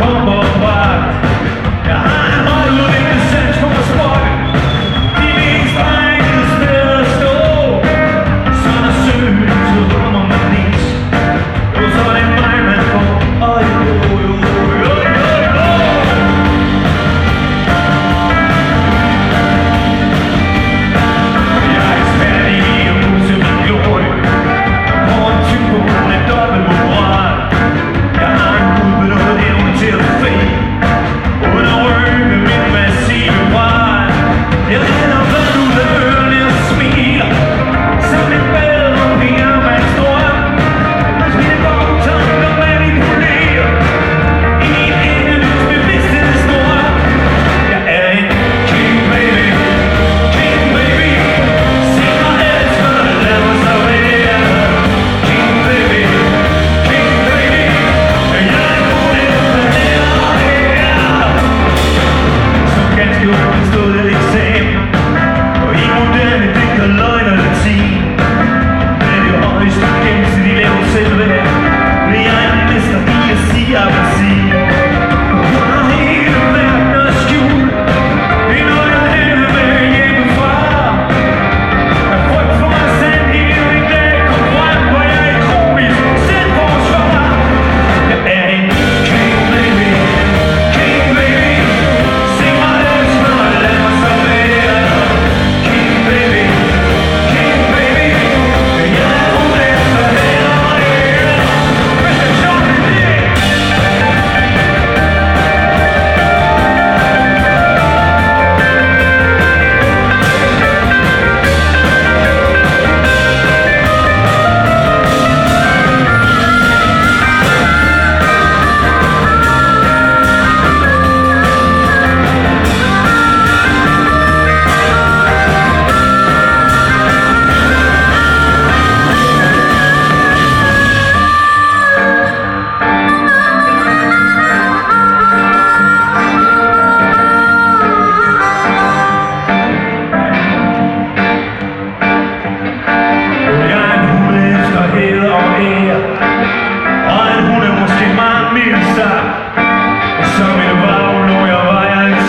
Combo.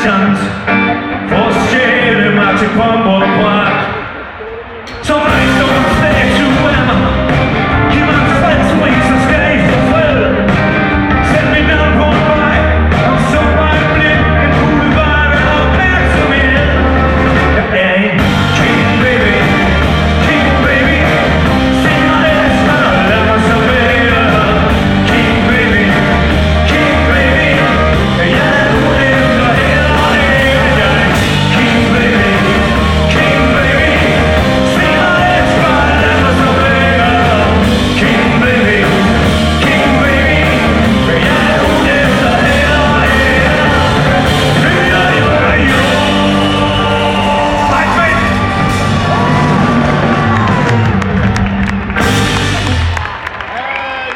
emotions.